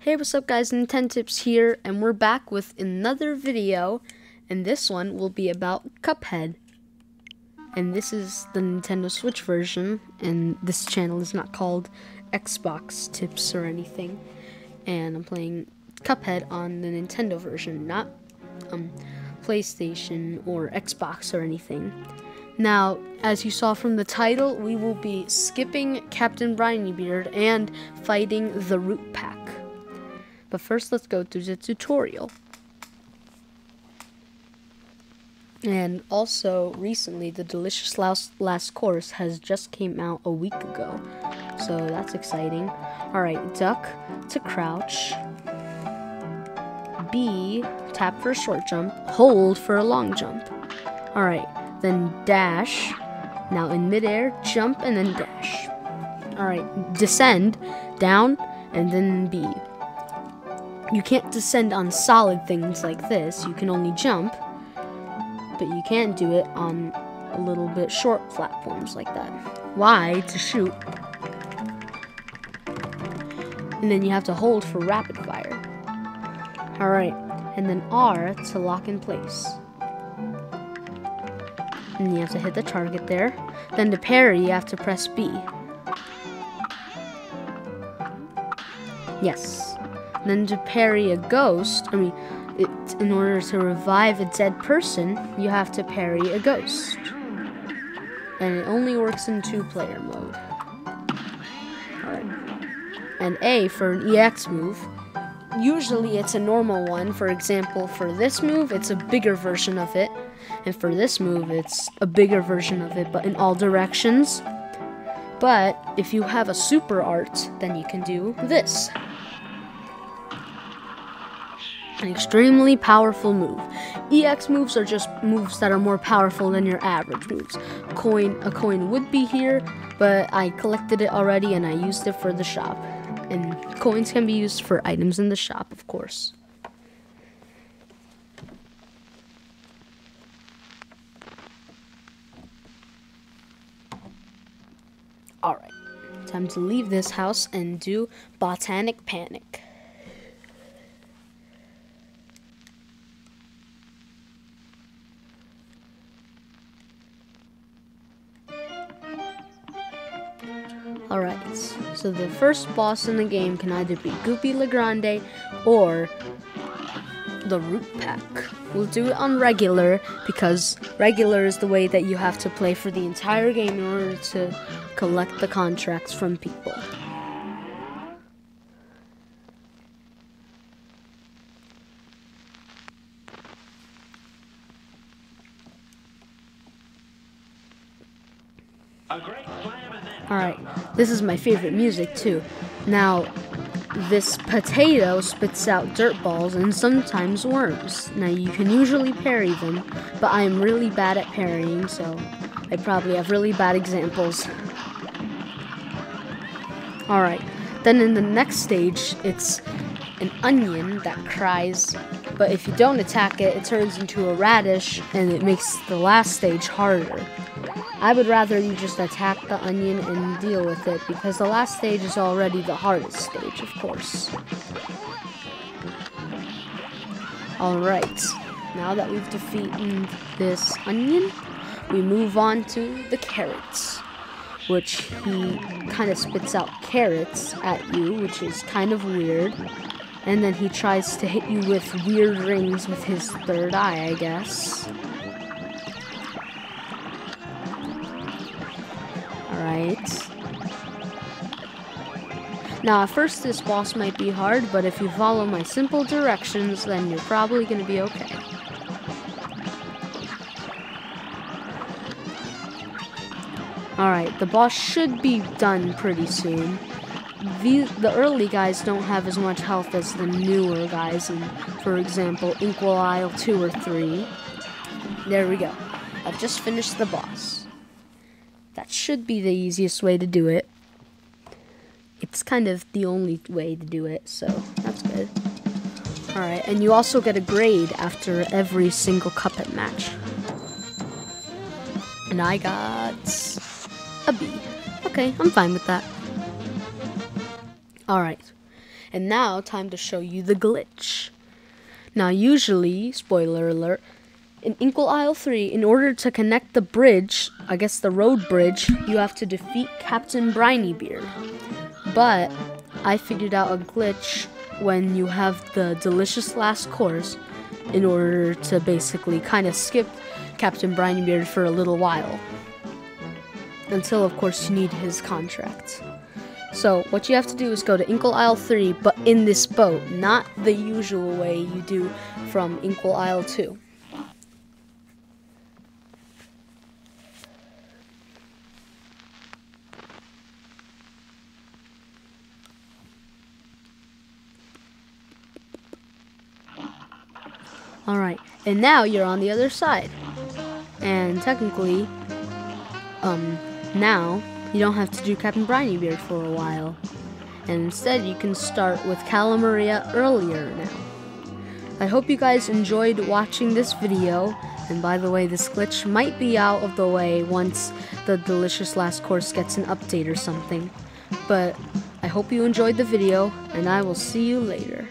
Hey, what's up guys, Nintentips here, and we're back with another video, and this one will be about Cuphead. And this is the Nintendo Switch version, and this channel is not called Xbox Tips or anything. And I'm playing Cuphead on the Nintendo version, not um, PlayStation or Xbox or anything. Now, as you saw from the title, we will be skipping Captain Brineybeard and fighting the Root Pack. But first, let's go through the tutorial. And also, recently, the Delicious Last, Last Course has just came out a week ago. So that's exciting. Alright, duck to crouch. B, tap for a short jump. Hold for a long jump. Alright, then dash. Now in midair, jump and then dash. Alright, descend, down, and then B. You can't descend on solid things like this, you can only jump, but you can't do it on a little bit short platforms like that. Y to shoot, and then you have to hold for rapid fire. Alright, and then R to lock in place. And you have to hit the target there. Then to parry, you have to press B. Yes. Then to parry a ghost, I mean, it, in order to revive a dead person, you have to parry a ghost. And it only works in two-player mode. And A for an EX move. Usually it's a normal one. For example, for this move, it's a bigger version of it. And for this move, it's a bigger version of it, but in all directions. But if you have a super art, then you can do this an extremely powerful move. EX moves are just moves that are more powerful than your average moves. Coin, a coin would be here, but I collected it already and I used it for the shop. And coins can be used for items in the shop, of course. Alright, time to leave this house and do Botanic Panic. Alright, so the first boss in the game can either be Goopy LeGrande or the Root Pack. We'll do it on regular because regular is the way that you have to play for the entire game in order to collect the contracts from people. Alright, this is my favorite music too. Now, this potato spits out dirt balls and sometimes worms. Now, you can usually parry them, but I am really bad at parrying, so I probably have really bad examples. Alright, then in the next stage, it's an onion that cries, but if you don't attack it, it turns into a radish and it makes the last stage harder. I would rather you just attack the onion and deal with it because the last stage is already the hardest stage, of course. Alright, now that we've defeated this onion, we move on to the carrots, which he kind of spits out carrots at you, which is kind of weird. And then he tries to hit you with weird rings with his third eye, I guess. Alright. Now, at first this boss might be hard, but if you follow my simple directions, then you're probably going to be okay. Alright, the boss should be done pretty soon. The, the early guys don't have as much health as the newer guys in, for example, Inkwell 2 or 3. There we go. I've just finished the boss. That should be the easiest way to do it. It's kind of the only way to do it, so that's good. Alright, and you also get a grade after every single Cuphead match. And I got a B. Okay, I'm fine with that. Alright. And now, time to show you the glitch. Now, usually, spoiler alert, in Inkwell Isle 3, in order to connect the bridge, I guess the road bridge, you have to defeat Captain Brineybeard. But I figured out a glitch when you have the delicious last course in order to basically kind of skip Captain Brineybeard for a little while. Until, of course, you need his contract. So, what you have to do is go to Inkwell Isle 3, but in this boat, not the usual way you do from Inkwell Isle 2. Alright, and now you're on the other side. And technically, um, now you don't have to do Captain Brineybeard for a while. And instead, you can start with Cala Maria earlier now. I hope you guys enjoyed watching this video. And by the way, this glitch might be out of the way once the Delicious Last Course gets an update or something. But I hope you enjoyed the video, and I will see you later.